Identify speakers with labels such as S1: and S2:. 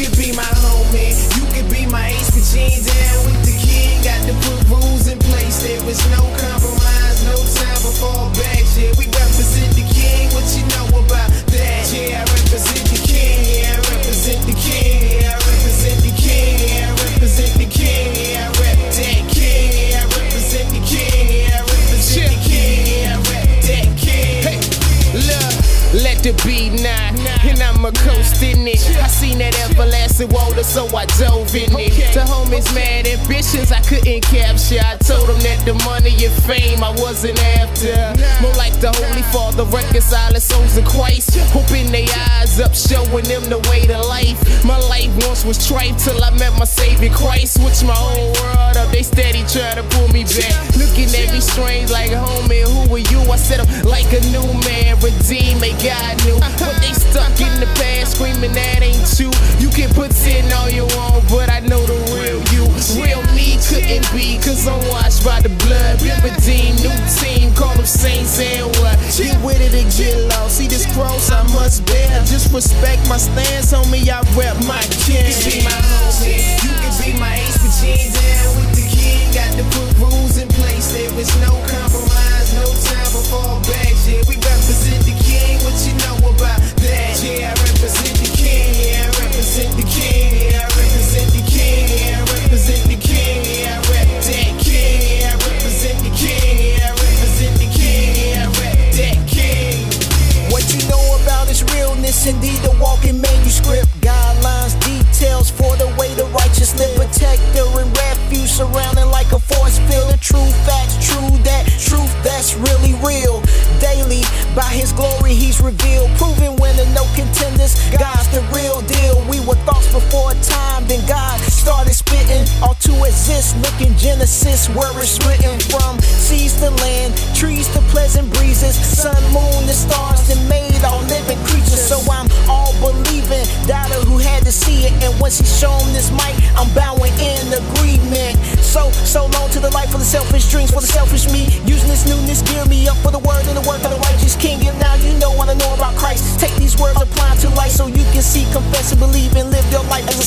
S1: could be my homie, you could be my ace, but you ain't down with the king. Got to put rules in place, there is no compromise, no time for fallbacks. Yeah, we represent the king, what you know about that? Yeah, I represent the king, yeah, I represent the king, yeah, I represent the king, yeah, I represent the king, yeah, I rep that king, yeah, I represent the king, yeah, I represent the king, yeah, I rep that king.
S2: Hey, look, let the beat nine, and I'ma coast in it. I seen water, so I dove in it. The homies mad ambitions I couldn't capture. I told them that the money and fame I wasn't after. More like the Holy Father reconciling souls in Christ. Open their eyes up, showing them the way to life. My life once was trite till I met my Savior Christ. Switch my whole world up, they steady trying to pull me back. Looking at me strange like, homie, who are you? I said I'm be, cause I'm washed by the blood. Been redeemed, new team, call them saints and what? Get with it and get lost. See this cross I must bear. Just respect my stance, homie. I rep my king.
S1: You could be my homie, you could be my ace, but you ain't
S3: realness, indeed the walking manuscript. Guidelines, details for the way the righteous live. Protector and refuge surrounding like a force field. The true facts, true that, truth that's really real. Daily, by his glory, he's revealed. Proving winner, no contenders, God's the real deal. We were thoughts before time, then God started spitting. All to exist, look in Genesis, where it's written from seas to land, trees to pleasant breezes, sun, moon, the stars once he's shown this mic, I'm bowing in agreement. So, so long to the life for the selfish dreams, for the selfish me. Using this newness, gear me up for the word and the work of the righteous king. And now you know what I know about Christ. Take these words, apply to life so you can see, confess, and believe, and live your life as a